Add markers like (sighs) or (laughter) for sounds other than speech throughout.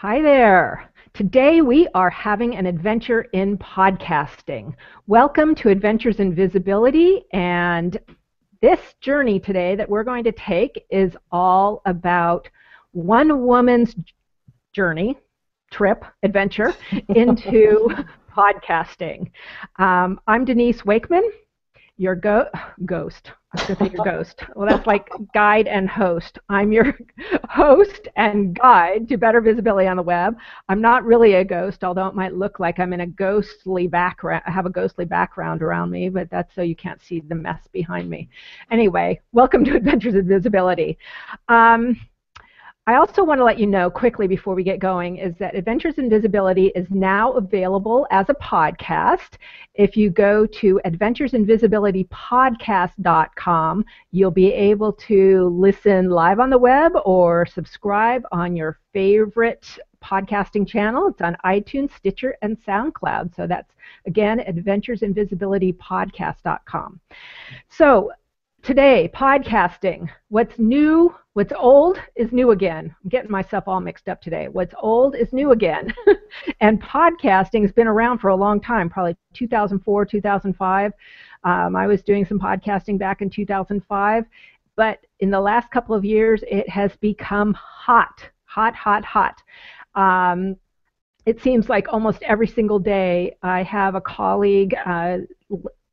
Hi there. Today we are having an adventure in podcasting. Welcome to Adventures in Visibility and this journey today that we're going to take is all about one woman's journey, trip, adventure (laughs) into podcasting. Um, I'm Denise Wakeman your go- ghost. I was going to say your ghost. Well, that's like guide and host. I'm your (laughs) host and guide to better visibility on the web. I'm not really a ghost, although it might look like I'm in a ghostly background. I have a ghostly background around me, but that's so you can't see the mess behind me. Anyway, welcome to Adventures in Visibility. Um, I also want to let you know quickly before we get going is that Adventures in Visibility is now available as a podcast. If you go to adventuresinvisibilitypodcast.com, you'll be able to listen live on the web or subscribe on your favorite podcasting channel. It's on iTunes, Stitcher, and SoundCloud. So that's again adventuresinvisibilitypodcast.com. So today, podcasting. What's new What's old is new again. I'm getting myself all mixed up today. What's old is new again. (laughs) and podcasting has been around for a long time, probably 2004, 2005. Um, I was doing some podcasting back in 2005. But in the last couple of years, it has become hot, hot, hot, hot. Um, it seems like almost every single day I have a colleague uh,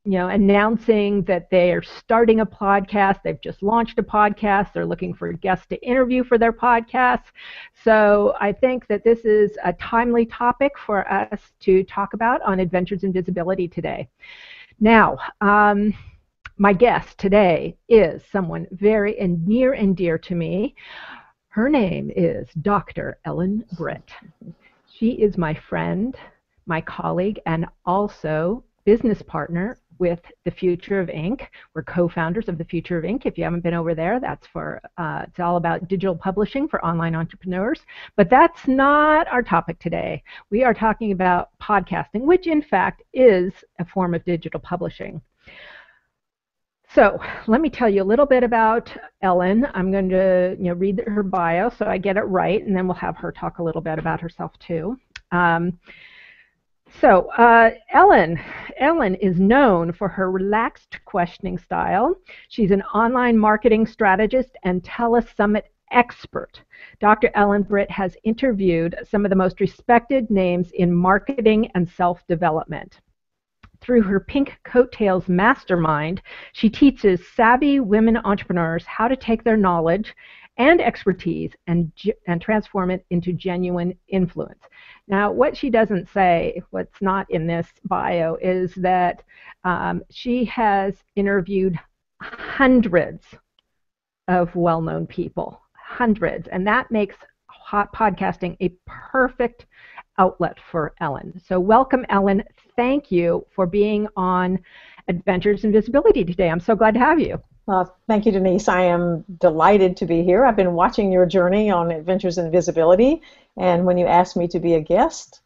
you know, announcing that they are starting a podcast. They've just launched a podcast. They're looking for guests to interview for their podcast. So I think that this is a timely topic for us to talk about on Adventures in Visibility today. Now, um, my guest today is someone very and near and dear to me. Her name is Dr. Ellen Britt. She is my friend, my colleague, and also business partner with the Future of Ink. We're co-founders of the Future of Ink. If you haven't been over there, that's for uh, it's all about digital publishing for online entrepreneurs. But that's not our topic today. We are talking about podcasting, which in fact is a form of digital publishing. So let me tell you a little bit about Ellen. I'm going to you know, read her bio so I get it right, and then we'll have her talk a little bit about herself too. Um, so, uh, Ellen, Ellen is known for her relaxed questioning style. She's an online marketing strategist and telesummit expert. Dr. Ellen Britt has interviewed some of the most respected names in marketing and self-development. Through her Pink Coattails Mastermind, she teaches savvy women entrepreneurs how to take their knowledge and expertise and, and transform it into genuine influence. Now, what she doesn't say, what's not in this bio, is that um, she has interviewed hundreds of well known people, hundreds, and that makes hot podcasting a perfect outlet for Ellen. So, welcome, Ellen. Thank you for being on Adventures in Visibility today. I'm so glad to have you. Uh, thank you, Denise. I am delighted to be here. I've been watching your journey on Adventures in Visibility, and when you asked me to be a guest,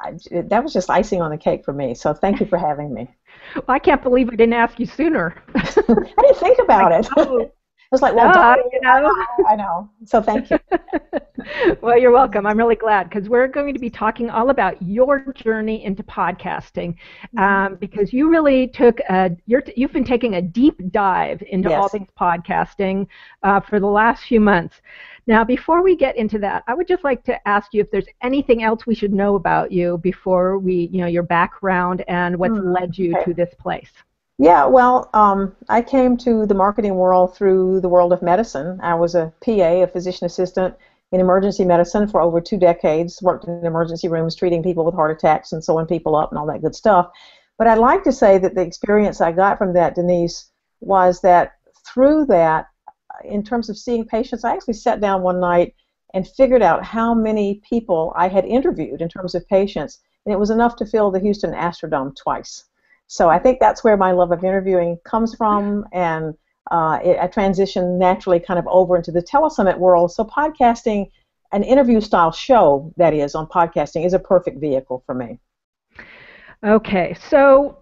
I, that was just icing on the cake for me. So thank you for having me. (laughs) Well, I can't believe I didn't ask you sooner. (laughs) I didn't think about (laughs) it. I was like, well, uh, you know. I know. So thank you. (laughs) well, you're welcome. I'm really glad because we're going to be talking all about your journey into podcasting mm-hmm. um, because you really took a, you're, you've been taking a deep dive into yes. all things podcasting uh, for the last few months. Now, before we get into that, I would just like to ask you if there's anything else we should know about you before we, you know, your background and what's mm, led you okay. to this place. Yeah, well, um, I came to the marketing world through the world of medicine. I was a PA, a physician assistant in emergency medicine for over two decades, worked in emergency rooms treating people with heart attacks and sewing people up and all that good stuff. But I'd like to say that the experience I got from that, Denise, was that through that, in terms of seeing patients, I actually sat down one night and figured out how many people I had interviewed in terms of patients, and it was enough to fill the Houston Astrodome twice. So I think that's where my love of interviewing comes from, and uh, it, I transitioned naturally kind of over into the telesummit world. So podcasting, an interview style show that is on podcasting, is a perfect vehicle for me. Okay, so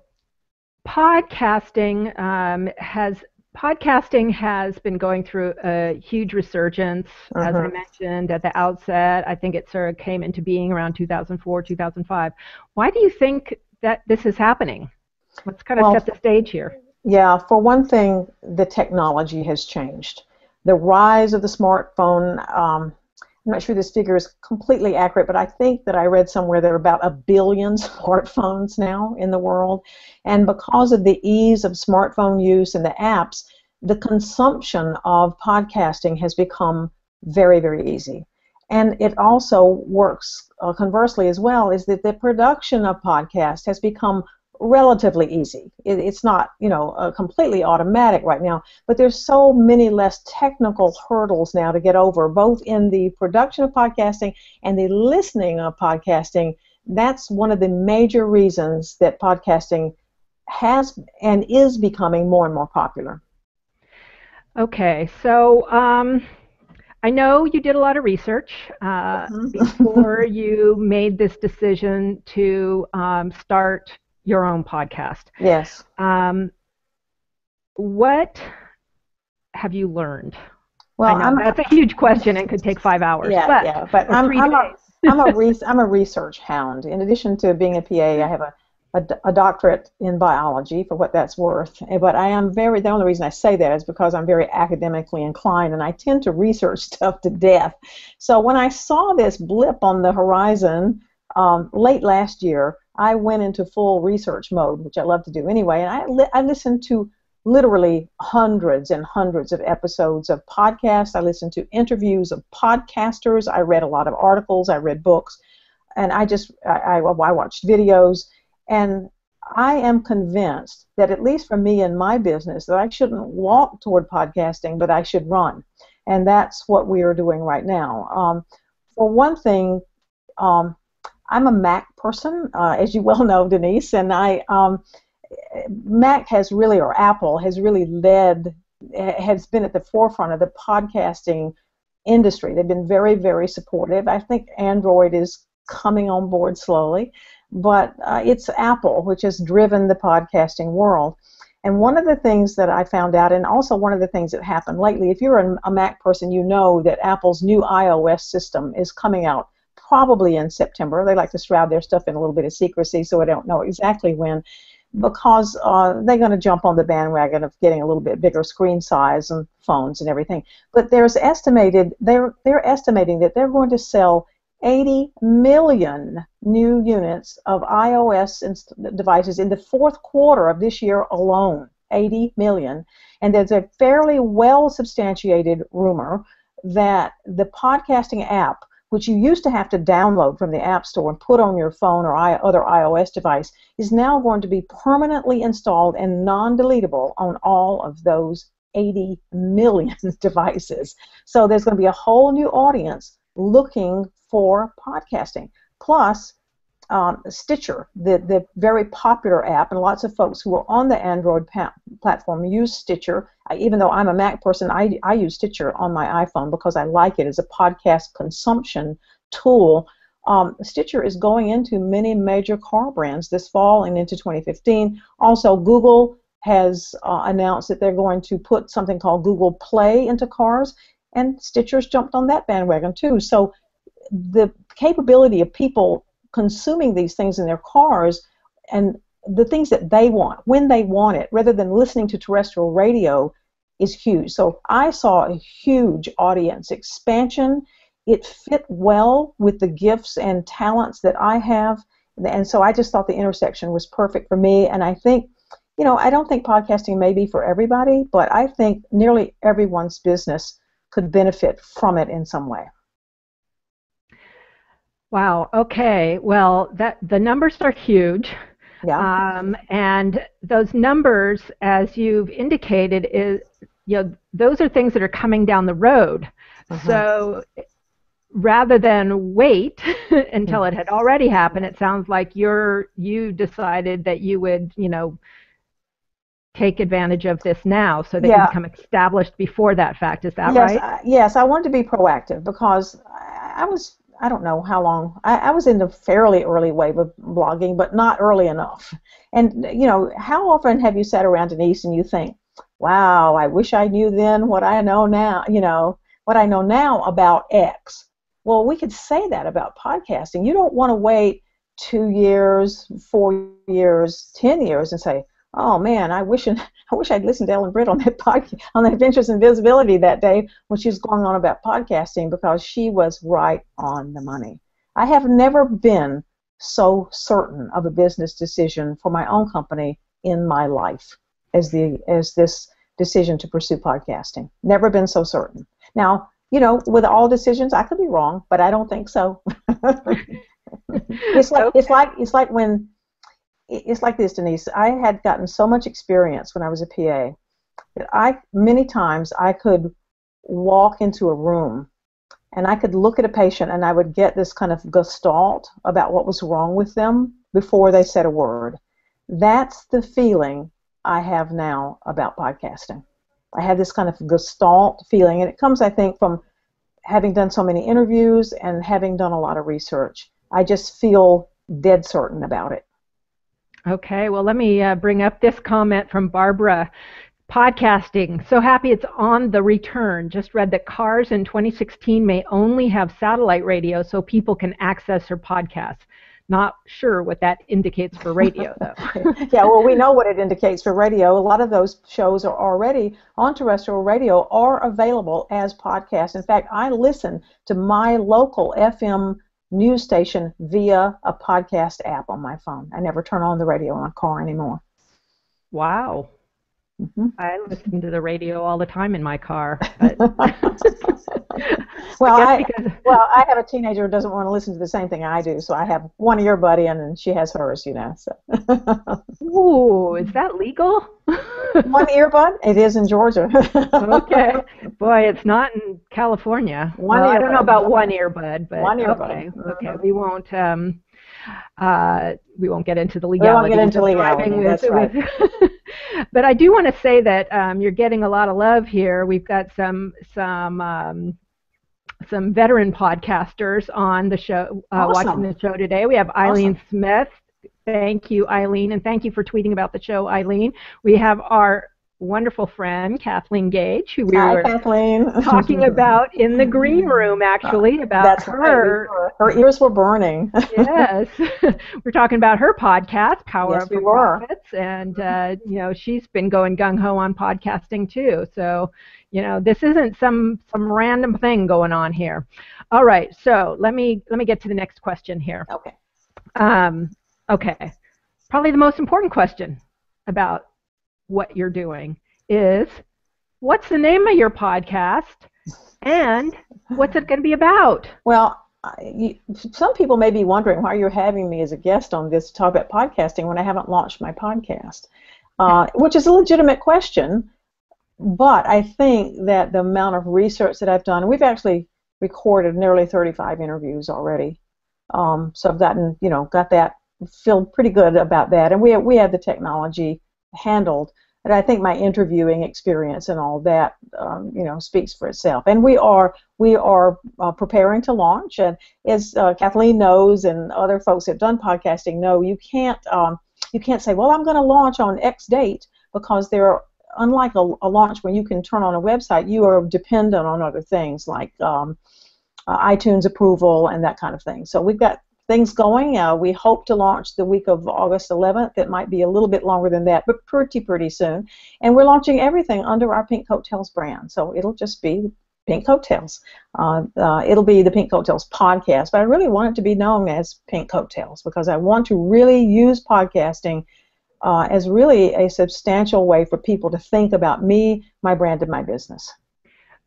podcasting um, has podcasting has been going through a huge resurgence, uh-huh. as I mm-hmm. mentioned at the outset. I think it sort of came into being around 2004, 2005. Why do you think that this is happening? Let's kind of well, set the stage here. Yeah, for one thing, the technology has changed. The rise of the smartphone. Um, I'm not sure this figure is completely accurate, but I think that I read somewhere there are about a billion (laughs) smartphones now in the world. And because of the ease of smartphone use and the apps, the consumption of podcasting has become very, very easy. And it also works uh, conversely as well, is that the production of podcasts has become relatively easy. It, it's not, you know, uh, completely automatic right now, but there's so many less technical hurdles now to get over, both in the production of podcasting and the listening of podcasting. That's one of the major reasons that podcasting has and is becoming more and more popular. Okay, so um, I know you did a lot of research uh, mm-hmm. (laughs) before you made this decision to um, start your own podcast. Yes. Um, what have you learned? Well, know, that's a huge question and could take five hours. Yeah, but, yeah. But I'm, I'm a, I'm a, (laughs) I'm a research hound. In addition to being a PA, I have a, a, a, doctorate in biology for what that's worth. Eh, but I am very, the only reason I say that is because I'm very academically inclined and I tend to research (laughs) stuff to death. So when I saw this blip on the horizon um, late last year, I went into full research mode, which I love to do anyway, and I, li- I listened to literally hundreds and hundreds of episodes of podcasts. I listened to interviews of podcasters. I read a lot of articles. I read books, and I just I, I, I watched videos, and I am convinced that at least for me in my business, that I shouldn't walk toward podcasting, but I should run, and that's what we are doing right now. Um, for one thing. Um, I'm a Mac person, uh, as you well know, Denise, and I um, Mac has really, or Apple has really led, has been at the forefront of the podcasting industry. They've been very, very supportive. I think Android is coming on board slowly, but uh, it's Apple which has driven the podcasting world. And one of the things that I found out, and also one of the things that happened lately, if you're a, a Mac person, you know that Apple's new iOS system is coming out probably in September. They like to shroud their stuff in a little bit of secrecy, so I don't know exactly when, because uh, they're going to jump on the bandwagon of getting a little bit bigger screen size and phones and everything. But there's estimated they're they're estimating that they're going to sell 80 million new units of iOS devices in the fourth quarter of this year alone. 80 million. And there's a fairly well substantiated rumor that the podcasting app which you used to have to download from the App Store and put on your phone or other iOS device, is now going to be permanently installed and non deletable on all of those 80 million (laughs) devices. So there's going to be a whole new audience looking for podcasting. Plus, um, Stitcher, the, the very popular app, and lots of folks who are on the Android pa- platform use Stitcher. I, even though I'm a Mac person, I, I use Stitcher on my iPhone because I like it as a podcast consumption tool. Um, Stitcher is going into many major car brands this fall and into 2015. Also, Google has uh, announced that they're going to put something called Google Play into cars, and Stitcher's jumped on that bandwagon too. So the capability of people consuming these things in their cars and the things that they want when they want it rather than listening to terrestrial radio is huge. So I saw a huge audience expansion. It fit well with the gifts and talents that I have. And so I just thought the intersection was perfect for me. And I think, you know, I don't think podcasting may be for everybody, but I think nearly everyone's business could benefit from it in some way. Wow. Okay. Well, that the numbers are huge. Yeah. Um, and those numbers, as you've indicated, is you know those are things that are coming down the road. Uh-huh. So rather than wait (laughs) until mm. it had already happened, it sounds like you're you decided that you would you know take advantage of this now so they yeah. can become established before that fact. Is that yes, right? Uh, yes, I wanted to be proactive because I was I don't know how long. I, I was in the fairly early wave of blogging, but not early enough. And you know, how often have you sat around Denise and you think, wow, I wish I knew then what I know now, you know, what I know now about X. Well, we could say that about podcasting. You don't want to wait two years, four years, ten years and say, oh man, I wish (laughs) I wish I'd listened to Ellen Britt on that (laughs) podcast on Adventures in Visibility that day when she was going on about podcasting because she was right on the money. I have never been so certain of a business decision for my own company in my life as the as this decision to pursue podcasting. Never been so certain. Now, you know, with all decisions, I could be wrong, but I don't think so. (laughs) it's like okay. it's like it's like when it's like this, Denise. I had gotten so much experience when I was a PA that I many times I could walk into a room and I could look at a patient and I would get this kind of gestalt about what was wrong with them before they said a word. That's the feeling I have now about podcasting. I have this kind of gestalt feeling, and it comes, I think, from having done so many interviews and having done a lot of research. I just feel dead certain about it. Okay, well, let me uh, bring up this comment from Barbara. Podcasting, so happy it's on the return. Just read that cars in 2016 may only have satellite radio so people can access her podcast. Not sure what that indicates for radio, though. (laughs) yeah, well, we know what it indicates for radio. A lot of those shows are already on terrestrial radio are available as podcasts. In fact, I listen to my local FM news station via a podcast app on my phone. I never turn on the radio in my car anymore. Wow. Mm-hmm. I listen to the radio all the time in my car. (laughs) (laughs) well, I, I well, I have a teenager who doesn't want to listen to the same thing I do, so I have one earbud in, and she has hers, you know. So. Ooh, is (laughs) that legal? one earbud? It is in Georgia. okay, boy, it's not in California. One well, I don't know about one earbud, but one earbud. Okay, okay, we won't. Um, uh, we won't get into the legality. We won't get into legality. That's with, right. But I do want to say that um, you're getting a lot of love here. We've got some some um, some veteran podcasters on the show, uh, awesome. watching the show today. We have Eileen awesome. Smith. Thank you, Eileen, and thank you for tweeting about the show, Eileen. We have our wonderful friend Kathleen Gage, who we Hi, were Kathleen. talking (laughs) about in the green room, actually, about That's her. Right. Her ears were burning. (laughs) yes, (laughs) we're talking about her podcast, Power yes, of we Profits, and uh, you know she's been going gung ho on podcasting too. So you know this isn't some some random thing going on here. All right, so let me let me get to the next question here. Okay. Um, okay, probably the most important question about what you're doing is what's the name of your podcast and what's it going to be about? Well, you, some people may be wondering why you're having me as a guest on this talk about podcasting when I haven't launched my podcast, uh, (laughs) which is a legitimate question. But I think that the amount of research that I've done, we've actually recorded nearly 35 interviews already. Um, so I've gotten, you know, got that, feel pretty good about that. And we, we had the technology handled. And I think my interviewing experience and all that, um, you know, speaks for itself. And we are we are uh, preparing to launch. And as uh, Kathleen knows, and other folks have done podcasting know, you can't um, you can't say, well, I'm going to launch on X date because there are unlike a, a, launch where you can turn on a website, you are dependent on other things like um, uh, iTunes approval and that kind of thing. So we've got things going. Uh, we hope to launch the week of August 11th. It might be a little bit longer than that, but pretty, pretty soon. And we're launching everything under our Pink Coattails brand. So it'll just be Pink Coattails. Uh, uh, it'll be the Pink Coattails podcast, but I really want it to be known as Pink Coattails because I want to really use podcasting uh, as really a substantial way for people to think about me, my brand, and my business.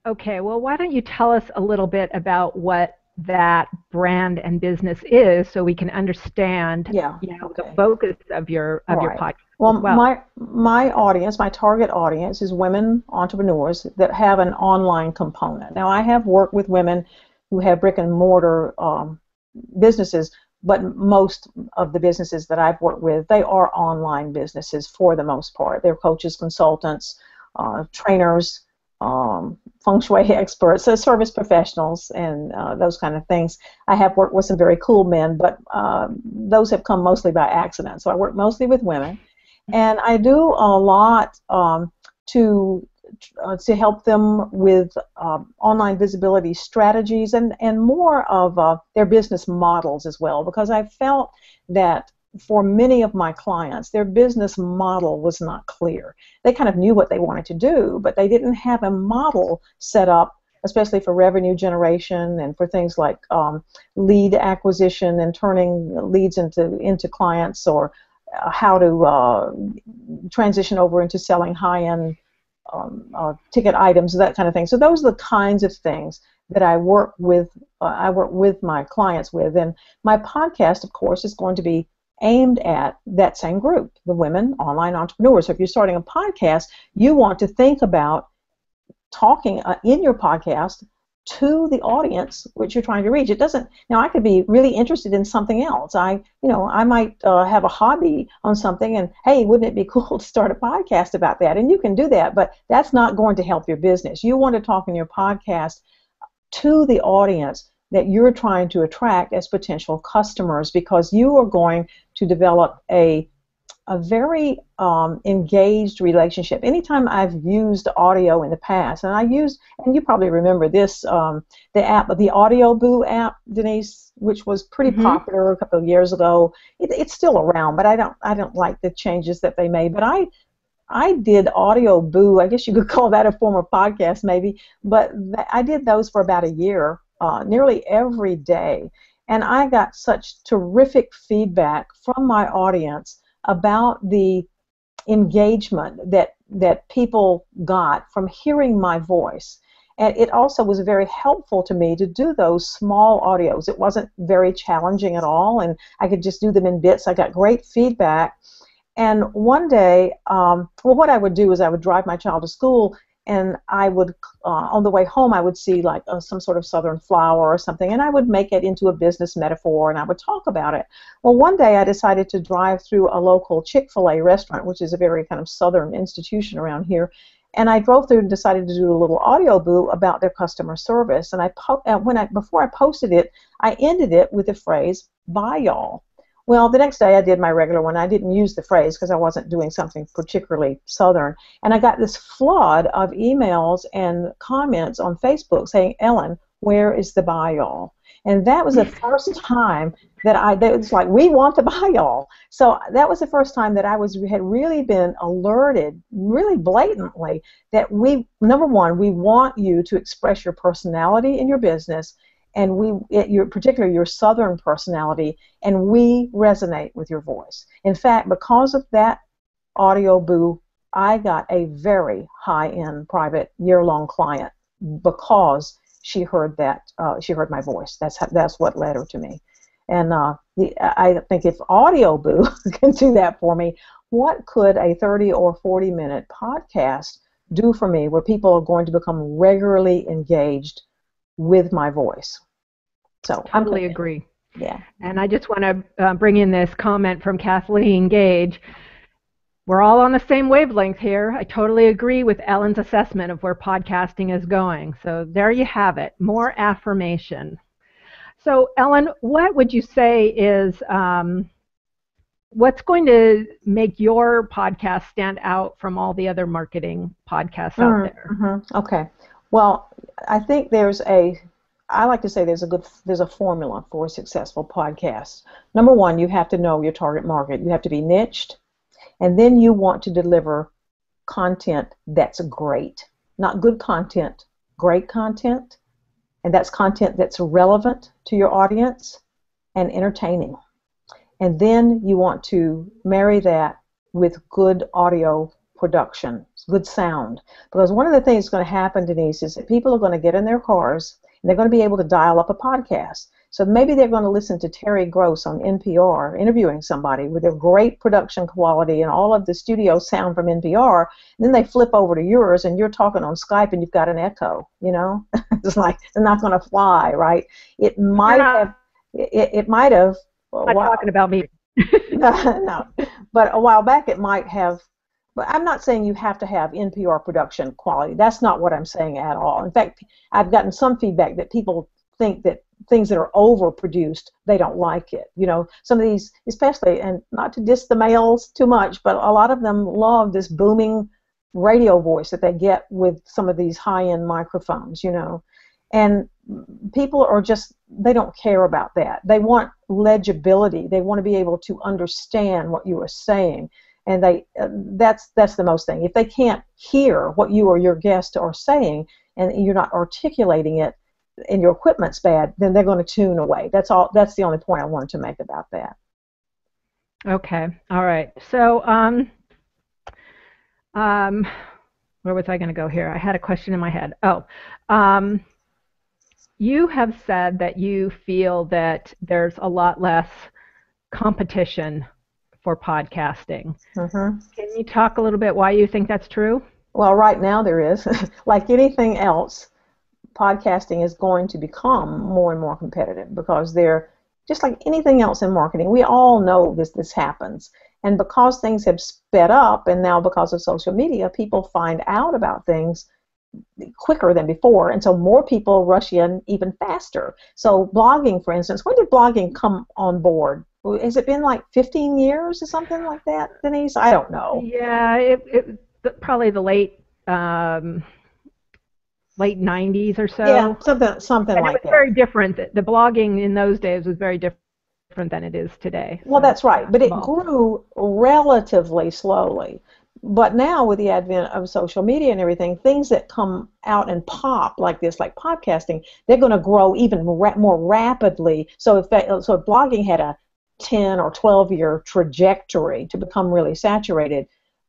Okay, well, why don't you tell us a little bit about what that brand and business is so we can understand yeah, you know, okay. the focus of your of right. your podcast. Well, well, my my audience, my target audience is women entrepreneurs that have an online component. Now, I have worked with women who have brick and mortar um, businesses, but most of the businesses that I've worked with, they are online businesses for the most part. They're coaches, consultants, uh, trainers, um, feng shui experts, uh, service professionals, and uh, those kind of things. I have worked with some very cool men, but uh, those have come mostly by accident. So I work mostly with women, and I do a lot um, to uh, to help them with uh, online visibility strategies and, and more of uh, their business models as well because I felt that for many of my clients, their business model was not clear. They kind of knew what they wanted to do, but they didn't have a model set up, especially for revenue generation and for things like um, lead acquisition and turning leads into into clients, or uh, how to uh, transition over into selling high-end um, uh, ticket items, that kind of thing. So those are the kinds of things that I work with. Uh, I work with my clients with, and my podcast, of course, is going to be aimed at that same group, the women online entrepreneurs. So if you're starting a podcast, you want to think about talking uh, in your podcast to the audience which you're trying to reach. It doesn't. Now, I could be really interested in something else. I, you know, I might uh, have a hobby on something, and hey, wouldn't it be (laughs) cool to start a podcast about that? And you can do that, but that's not going to help your business. You want to talk in your podcast to the audience that you're trying to attract as potential customers because you are going to develop a a very um, engaged relationship. Anytime I've used audio in the past, and I use, and you probably remember this, um, the app, the Audioboo app, Denise, which was pretty mm-hmm. popular a couple of years ago. It, it's still around, but I don't, I don't like the changes that they made. But I, I did Audioboo. I guess you could (laughs) call that a form of podcast, maybe. But th- I did those for about a year, uh, nearly every day. And I got such terrific feedback from my audience about the engagement that, that people got from hearing my voice. And it also was very helpful to me to do those small audios. It wasn't very challenging at all, and I could just do them in bits. I got great feedback. And one day, um, well, what I would do is I would drive my child to school, and I would, uh, on the way home, I would see like uh, some sort of southern flower or something, and I would make it into a business metaphor and I would talk about it. Well, one day I decided to drive through a local Chick fil A restaurant, which is a very kind of southern institution around here, and I drove through and decided to do a little Audioboo about their customer service. And I po- uh, when I before I posted it, I ended it with the phrase "Bye y'all." Well, the next day I did my regular one. I didn't use the phrase because I wasn't doing something particularly southern. And I got this flood of emails and comments on Facebook saying, Ellen, where is the bye y'all? And that was the (laughs) first time that I, that was like, we want the bye y'all. So that was the first time that I was had really been alerted, really blatantly, that we, number one, we want you to express your personality in your business and we your particularly your southern personality and we resonate with your voice. In fact because of that Audioboo i got a very high end private year long client because she heard that uh, she heard my voice. That's how, that's what led her to me. And uh, the, i think if Audioboo (laughs) can do that for me what could a 30 or 40 minute podcast do for me where people are going to become regularly engaged with my voice so totally I'm agree. Yeah. And I just want to uh, bring in this comment from Kathleen Gage. We're all on the same wavelength here. I totally agree with Ellen's assessment of where podcasting is going. So there you have it. More affirmation. So Ellen, what would you say is um, what's going to make your podcast stand out from all the other marketing podcasts mm-hmm, out there? Mm-hmm. Okay. Well, I think there's a I like to say there's a good there's a formula for a successful podcast. Number one, you have to know your target market. You have to be niched, and then you want to deliver content that's great, not good content, great content, and that's content that's relevant to your audience and entertaining. And then you want to marry that with good audio production, good sound. Because one of the things that's going to happen, Denise, is that people are going to get in their cars they're going to be able to dial up a podcast. So maybe they're going to listen to Terry Gross on NPR interviewing somebody with their great production quality and all of the studio sound from NPR. And then they flip over to yours and you're talking on Skype and you've got an echo. You know, (laughs) it's like they're not going to fly, right? It might uh-huh. have. It, it might have. I'm not talking about me. (laughs) no, but a while back it might have but I'm not saying you have to have NPR production quality. That's not what I'm saying at all. In fact, I've gotten some feedback that people think that things that are overproduced, they don't like it. You know, some of these, especially, and not to diss the males too much, but a lot of them love this booming radio voice that they get with some of these high-end microphones, you know. And people are just they don't care about that. They want legibility. They want to be able to understand what you are saying. And they uh, that's that's the most thing. If they can't hear what you or your guest are saying and you're not articulating it and your equipment's bad, then they're going to tune away. That's all that's the only point I wanted to make about that. Okay. All right. So um um where was I going to go here? I had a question in my head. Oh, um, you have said that you feel that there's a lot less competition for podcasting. Mm-hmm. Can you talk a little bit why you think that's true? Well, right now there is. (laughs) like anything else, podcasting is going to become more and more competitive because they're just like anything else in marketing. We all know this this happens. And because things have sped up and now because of social media, people find out about things quicker than before, and so more people rush in even faster. So blogging, for instance, when did blogging come on board? Has it been like 15 years or something like that, Denise? I don't know. Yeah, it, it probably the late um, late 90s or so. Yeah, something something and like it was that. very different. The blogging in those days was very different than it is today. Well, that's right, but it grew relatively slowly. But now, with the advent of social media and everything, things that come out and pop like this, like podcasting, they're going to grow even ra- more rapidly. So if that, so if blogging had a 10 or 12 year trajectory to become really saturated,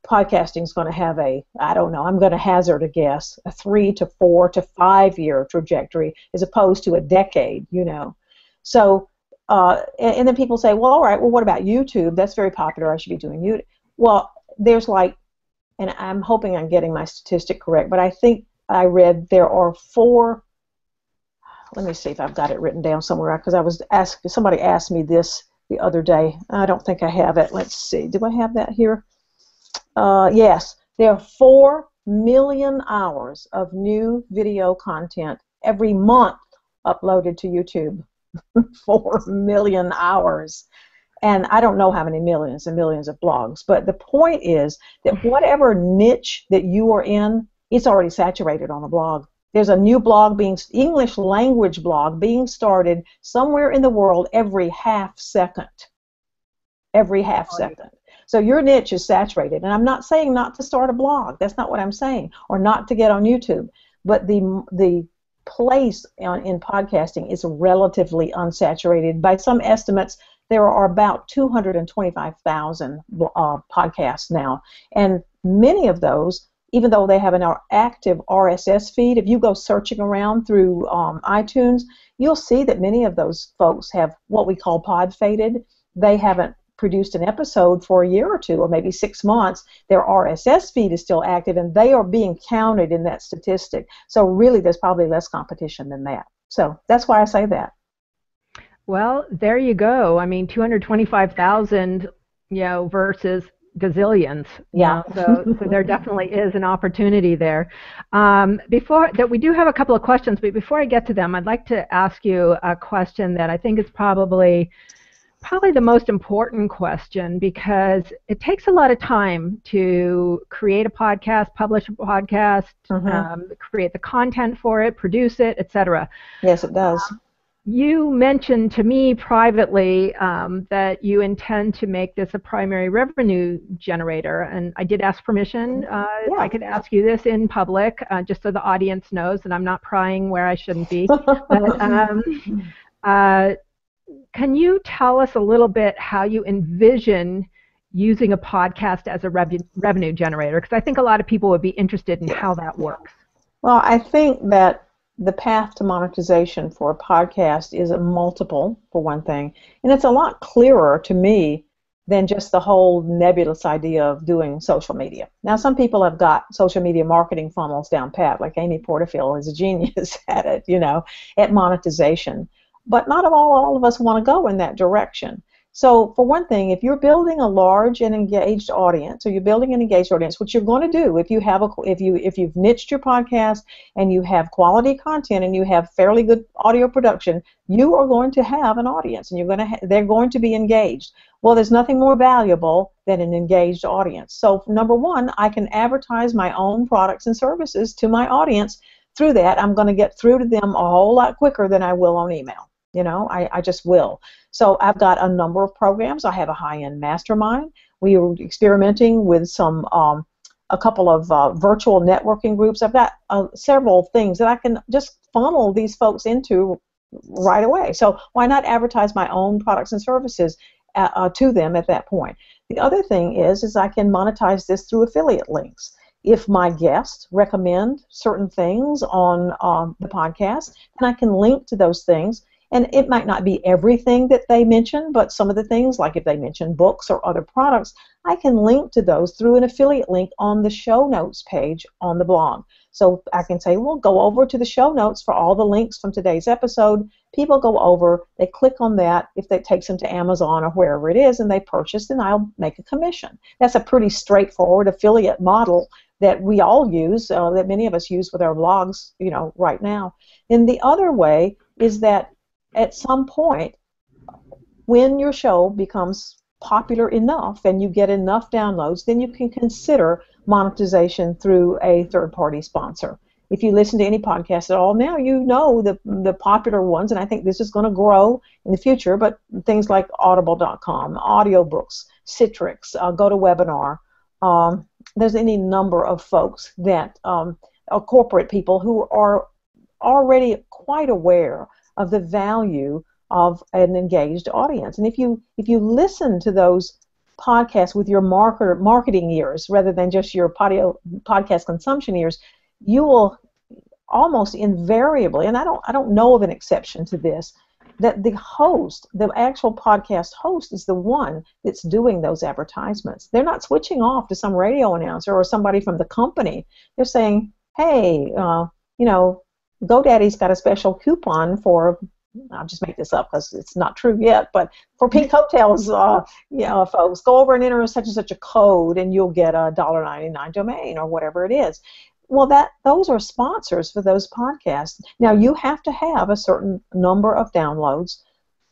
podcasting is going to have a, I don't know, I'm going to hazard a guess, a three to four to five year trajectory as opposed to a decade, you know. So, uh, and, and then people say, well, all right, well, what about YouTube? That's very popular. I should be doing YouTube. Well, there's like, and I'm hoping I'm getting my statistic correct, but I think I read there are four. Let me see if I've got it written down somewhere because I was asked. Somebody asked me this the other day. I don't think I have it. Let's see. Do I have that here? Uh, yes, there are four million hours of new video content every month uploaded to YouTube. (laughs) four million hours and I don't know how many millions and millions of blogs, but the point is that whatever niche that you are in, it's already saturated on a blog. There's a new blog being English language blog being started somewhere in the world every half second. Every half second. So your niche is saturated, and I'm not saying not to start a blog. That's not what I'm saying, or not to get on YouTube. But the the place on, in podcasting is relatively unsaturated. By some estimates, there are about 225,000 uh, podcasts now, and many of those, even though they have an active RSS feed, if you go searching around through um, iTunes, you'll see that many of those folks have what we call pod faded. They haven't produced an episode for a year or two, or maybe six months. Their RSS feed is still active, and they are being counted in that statistic. So really, there's probably less competition than that. So that's why I say that. Well, there you go. I mean, 225,000, you know, versus gazillions. Yeah. You know, so, so there (laughs) definitely is an opportunity there. Um, before that, we do have a couple of questions, but before I get to them, I'd like to ask you a question that I think is probably probably the most important question because it takes a lot of time to create a podcast, publish a podcast, mm-hmm. um, create the content for it, produce it, etc. Yes, it does. Um, you mentioned to me privately um, that you intend to make this a primary revenue generator, and I did ask permission uh, yeah. if I could ask you this in public, uh, just so the audience knows that I'm not prying where I shouldn't be. (laughs) but, um, uh, can you tell us a little bit how you envision using a podcast as a rev- revenue generator? Because I think a lot of people would be interested in how that works. Well, I think that the path to monetization for a podcast is a multiple, for one thing, and it's a lot clearer to me than just the whole nebulous idea of doing social media. Now, some people have got social media marketing funnels down pat, like Amy Porterfield is a genius (laughs) at it, you know, at monetization. But not all, all of us want to go in that direction. So, for one thing, if you're building a large and engaged audience, or you're building an engaged audience, which you're going to do if you have a if you if you've niched your podcast and you have quality content and you have fairly good audio production, you are going to have an audience, and you're going to ha- they're going to be engaged. Well, there's nothing more valuable than an engaged audience. So, number one, I can advertise my own products and services to my audience. Through that, I'm going to get through to them a whole lot quicker than I will on email. You know, I, I just will. So I've got a number of programs. I have a high-end mastermind. We are experimenting with some um, a couple of uh, virtual networking groups. I've got uh, several things that I can just funnel these folks into right away. So why not advertise my own products and services uh, uh to them at that point? The other thing is, is I can monetize this through affiliate links. If my guests recommend certain things on um, the podcast, then I can link to those things and it might not be everything that they mention, but some of the things, like if they mention books or other products, I can link to those through an affiliate link on the show notes page on the blog. So I can say, well, go over to the show notes for all the links from today's episode. People go over, they click on that. If that takes them to Amazon or wherever it is, and they purchase, then I'll make a commission. That's a pretty straightforward affiliate model that we all use, uh, that many of us use with our blogs, you know, right now. And the other way is that at some point, when your show becomes popular enough and you get enough downloads, then you can consider monetization through a third party sponsor. If you listen to any podcast at all now, you know the, the popular ones, and I think this is going to grow in the future, but things like audible.com, audiobooks, Citrix, uh, GoToWebinar, um, there's any number of folks that um, corporate people who are already quite aware of the value of an engaged audience. And if you if you listen to those podcasts with your marketer, marketing ears rather than just your podio, podcast consumption ears, you will almost invariably, and I don't I don't know of an exception to this, that the host, the actual podcast host, is the one that's doing those advertisements. They're not switching off to some radio announcer or somebody from the company. They're saying, hey, uh, you know, GoDaddy's got a special coupon for I'll just make this up because it's not true yet, but for pink (laughs) hotels, uh, you know, folks, go over and enter such and such a code, and you'll get a dollar ninety nine domain or whatever it is. Well, that those are sponsors for those podcasts. Now you have to have a certain number of downloads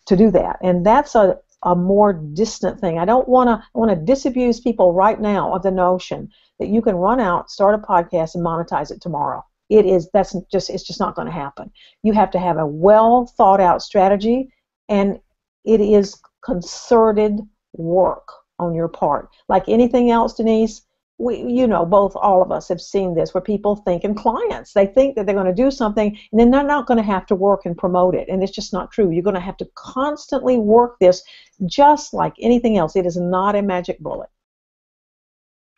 to do that, and that's a a more distant thing. I don't want to want to disabuse people right now of the notion that you can run out, start a podcast, and monetize it tomorrow it is that's just it's just not going to happen. You have to have a well thought out strategy, and it is concerted work on your part. Like anything else, Denise, we you know both all of us have seen this where people think and clients. They think that they're going to do something and then they're not going to have to work and promote it and it's just not true. You're going to have to constantly work this just like anything else. It is not a magic bullet.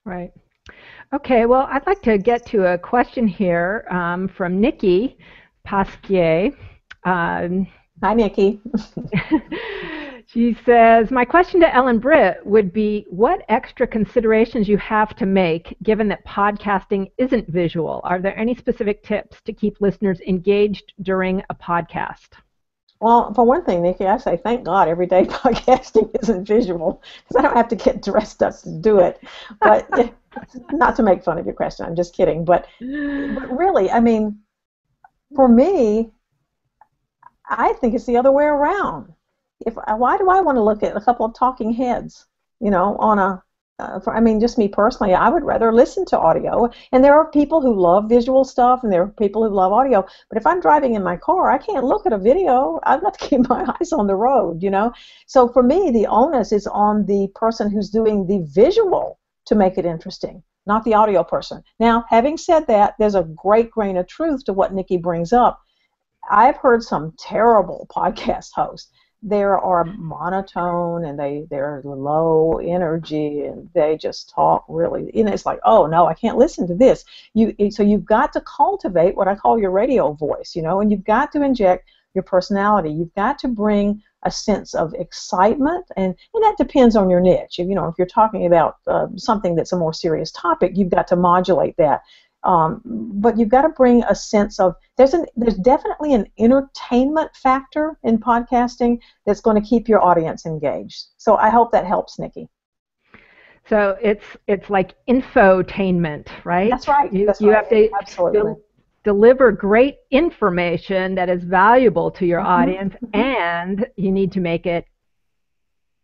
Right Okay, well, I'd like to get to a question here um, from Nikki Pasquier. Um, Hi, Nikki. (laughs) she says, My question to Ellen Britt would be what extra considerations you have to make given that podcasting isn't visual? Are there any specific tips to keep listeners engaged during a podcast? Well, for one thing, Nikki, I say thank God every day (laughs) podcasting isn't visual because I don't have to get dressed up to do it. But (laughs) not to make fun of your question, I'm just kidding. But, but (sighs) really, I mean, for me, I think it's the other way around. If why do I want to look at a couple of talking heads, you know, on a uh, for, I mean, just me personally, I would rather listen to audio. And there are people who love visual stuff, and there are people who love audio. But if I'm driving in my car, I can't look at a video. I've got to (laughs) keep my eyes on the road, you know. So for me, the onus is on the person who's doing the visual to make it interesting, not the audio person. Now, having said that, there's a great grain of truth to what Nikki brings up. I've heard some terrible (laughs) podcast hosts. They are monotone and they they're low energy and they just talk really. And it's like, oh no, I can't listen to this. You so you've got to cultivate what I call your radio voice. You know, and you've got to inject your personality. You've got to bring a sense of excitement, and, and that depends on your niche. You know, if you're talking about uh, something that's a more serious topic, you've got to modulate that. Um, but you've got to bring a sense of there's an there's definitely an entertainment factor in podcasting that's going to keep your audience engaged. So I hope that helps, Nikki. So it's it's like infotainment, right? That's right. You, That's you right. have to Absolutely. Del- deliver great information that is valuable to your Mhm, audience, mhm. and you need to make it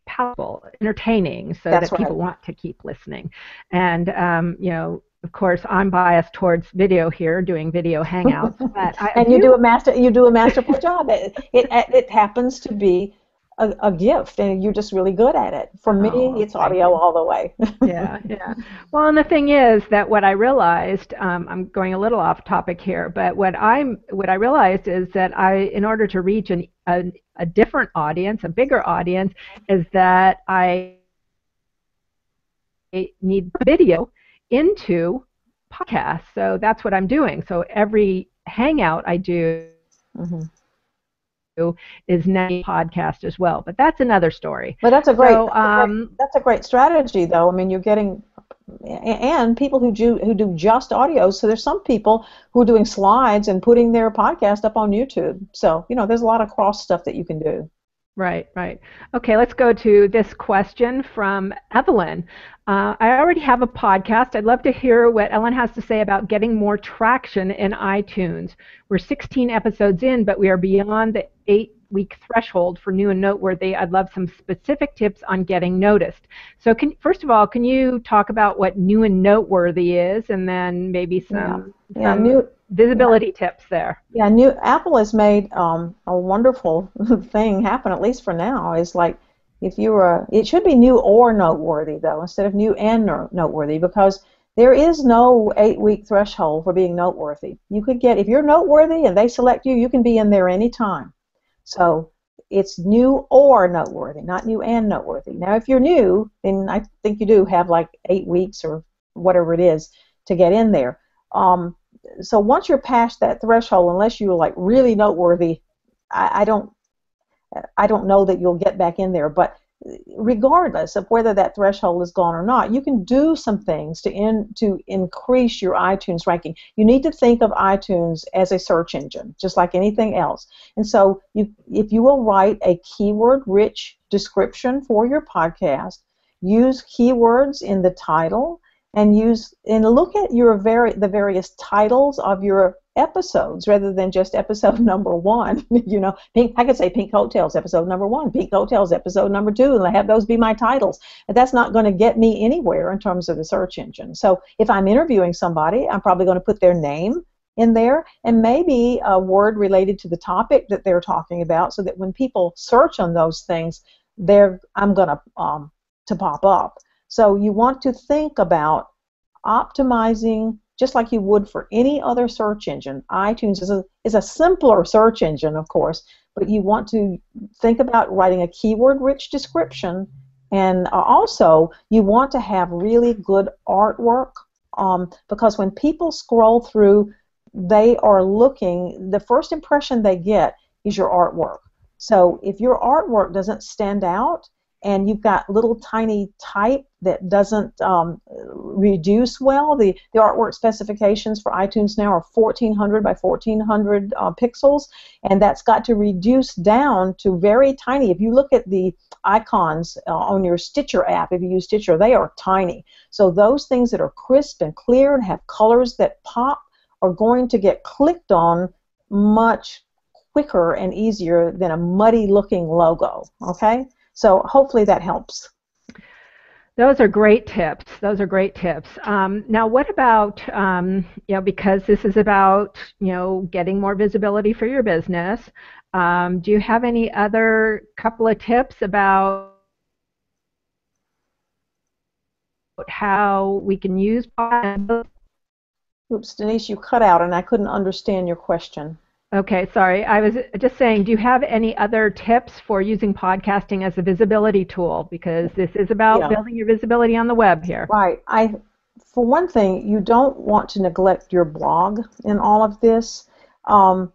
palatable, entertaining, so That's that people want to keep listening. And um, you know, of course, I'm biased towards video here, doing video hangouts, but (laughs) I and you do a master you do a masterful job. It, it it happens to be a, a gift, and you're just really good at it. For me, Oh, it's audio all the way. yeah, yeah. Well, and the thing is that what I realized, um, I'm going a little off topic here, but what I'm what I realized is that I, in order to reach an, a, a different audience, a bigger audience, is that I need video into podcasts. So that's what I'm doing. So every hangout I do Mhm. Is now podcast as well. But that's another story. But that's a great, So, that's, a great um, that's a great strategy, though. I mean, you're getting and people who do who do just audio. So there's some people who are doing slides and putting their podcast up on YouTube. So you know, there's a lot of cross stuff that you can do. Right, right. Okay, let's go to this question from Evelyn. Uh, I already have a podcast. I'd love to hear what Ellen has to say about getting more traction in iTunes. We're 16 episodes in, but we are beyond the eight week threshold for new and noteworthy. I'd love some specific tips on getting noticed. So, can, first of all, can you talk about what new and noteworthy is, and then maybe some, Yeah, some new visibility tips there? Yeah, new Apple has made um, a wonderful (laughs) thing happen. At least for now, is like if you were, it should be new or noteworthy though, instead of new and no- noteworthy, because there is no eight-week threshold for being noteworthy. You could get if you're noteworthy and they select you, you can be in there anytime. So it's new or noteworthy, not new and noteworthy. Now, if you're new, then I think you do have like eight weeks or whatever it is to get in there. Um, so once you're past that threshold, unless you're like really noteworthy, I, I don't, I don't know that you'll get back in there. But regardless of whether that threshold is gone or not, you can do some things to in to increase your iTunes ranking. You need to think of iTunes as a search engine, just like anything else. And so, you, if you will write a keyword-rich description for your podcast, use keywords in the title and use and look at your very the various titles of your episodes rather than just episode (laughs) number one. (laughs) you know, pink, I could say Pink Coattails episode number one, Pink Coattails episode number two, and have those be my titles. But that's not going to get me anywhere in terms of the search engine. So if I'm interviewing somebody, I'm probably going to put their name in there and maybe a word related to the topic that they're talking about, so that when people search on those things, they're I'm going to um, to pop up. So you want to think about optimizing just like you would for any other search engine. iTunes is a, is a simpler search engine, of course, but you want to think about writing a keyword rich description. And uh, also, you want to have really good artwork um, because when people scroll through, they are looking, the first impression they get is your artwork. So if your artwork doesn't stand out, and you've got little tiny type that doesn't um, reduce well. The, the artwork specifications for iTunes now are 1400 by 1400 uh, pixels, and that's got to reduce down to very tiny. If you look at the icons uh, on your Stitcher app, if you use Stitcher, they are tiny. So those things that are crisp and clear and have colors that pop are going to get clicked on much quicker and easier than a muddy looking logo. Okay? So hopefully that helps. Those are great tips. Those are great tips. Um, now, what about um, you know because this is about you know getting more visibility for your business? Um, do you have any other couple of tips about how we can use? Oops, Denise, you cut out and I couldn't understand your question. Okay, sorry. I was just saying, do you have any other tips for using podcasting as a visibility tool? Because this is about Yeah. building your visibility on the web here. Right. I, for one thing, you don't want to neglect your blog in all of this. Um,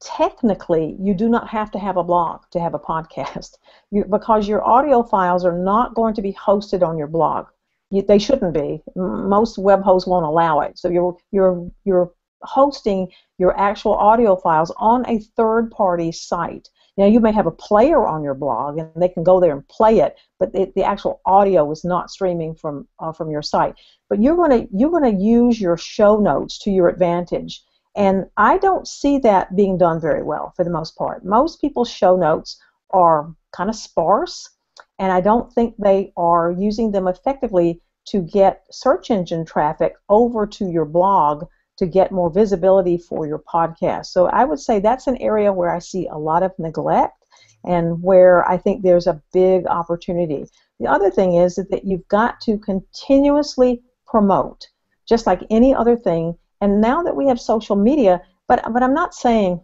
technically, you do not have to have a blog to have a podcast (laughs) you, because your audio files are not going to be hosted on your blog. you, they shouldn't be. Most web hosts won't allow it. So you're you're you're hosting your actual audio files on a third-party site. Now you may have a player on your blog and they can go there and play it, but it, the actual audio is not streaming from uh, from your site. But you're going to you're going to use your show notes to your advantage. And I don't see that being done very well for the most part. Most people's show notes are kind of sparse, and I don't think they are using them effectively to get search engine traffic over to your blog to get more visibility for your podcast. So I would say that's an area where I see a lot of neglect and where I think there's a big opportunity. The other thing is that you've got to continuously promote, just like any other thing. And now that we have social media, but but I'm not saying,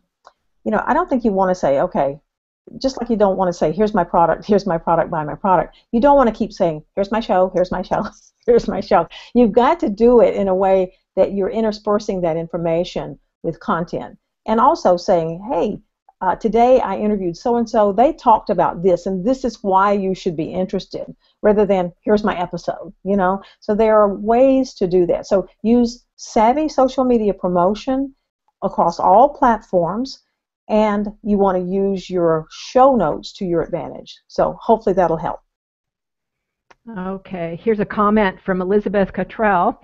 you know, I don't think you want to say, okay, just like you don't want to say, here's my product, here's my product, buy my product. You don't want to keep saying, here's my show, here's my show, (laughs) here's my show. You've got to do it in a way that you're interspersing that information with content. And also saying, hey, uh, today I interviewed so and so, they talked about this, and this is why you should be interested, rather than here's my episode, you know? So there are ways to do that. So use savvy social media promotion across all platforms, and you want to use your show notes to your advantage. So hopefully that'll help. Okay, here's a comment from Elizabeth Cottrell.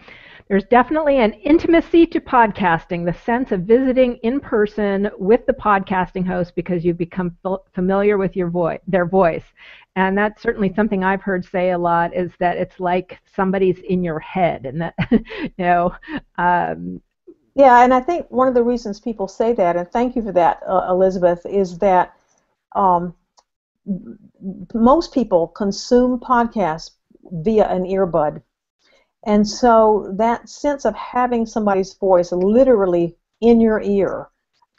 There's definitely an intimacy to podcasting, the sense of visiting in person with the podcasting host because you've become familiar with your voice, their voice. And that's certainly something I've heard say a lot is that it's like somebody's in your head, and that (laughs) you know. Um, yeah, and I think one of the reasons people say that, and thank you for that, uh, Elizabeth, is that um, most people consume podcasts via an earbud and so that sense of having somebody's voice literally in your ear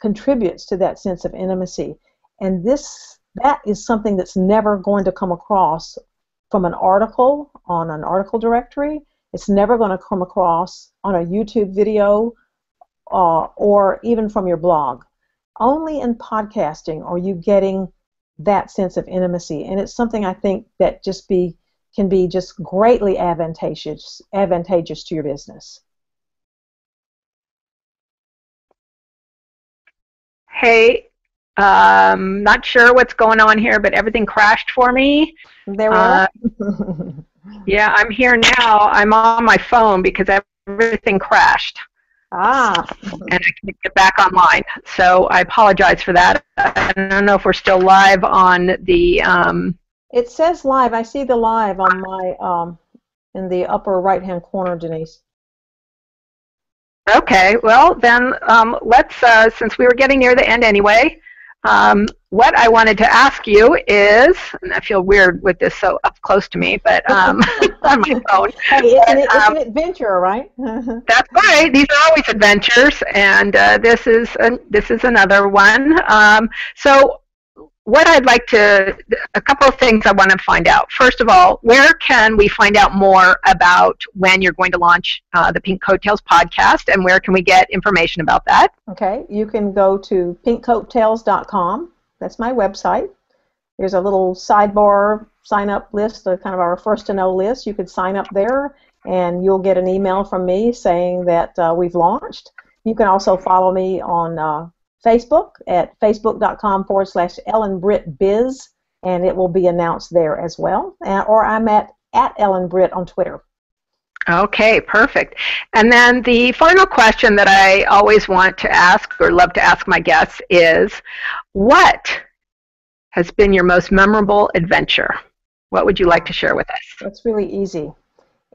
contributes to that sense of intimacy. And this that is something that's never going to come across from an article on an article directory. It's never going to come across on a YouTube video uh, or even from your blog. Only in podcasting are you getting that sense of intimacy, and it's something I think that just be can be just greatly advantageous advantageous to your business. Hey, um, not sure what's going on here, but everything crashed for me. There we uh, (laughs) yeah, I'm here now. I'm on my phone because everything crashed. Ah. and I can't get back online. So I apologize for that. I don't know if we're still live on the um, it says live. I see the live on my um, in the upper right hand corner, Denise. Okay, well then um, let's, uh, since we were getting near the end anyway, um, what I wanted to ask you is, and I feel weird with this so up close to me, but um, (laughs) on my phone. (laughs) Hey, it's, an, it's um, an adventure, right? (laughs) that's right. These are always adventures, and uh, this is an, this is another one. Um, so what I'd like to, a couple of things I want to find out. First of all, where can we find out more about when you're going to launch uh, the Pink Coattails podcast, and where can we get information about that? Okay, you can go to pinkcoattails.com. That's my website. There's a little sidebar sign up list, kind of our first to know list. You could sign up there, and you'll get an email from me saying that uh, we've launched. You can also follow me on uh, Facebook at facebook.com forward slash Ellen Britt Biz, and it will be announced there as well. Uh, or I'm at, at Ellen Britt on Twitter. Okay, perfect. And then the final question that I always want to ask or love to ask my guests is what has been your most memorable adventure? What would you like to share with us? That's really easy.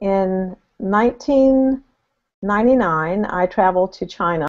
In 1999, I traveled to China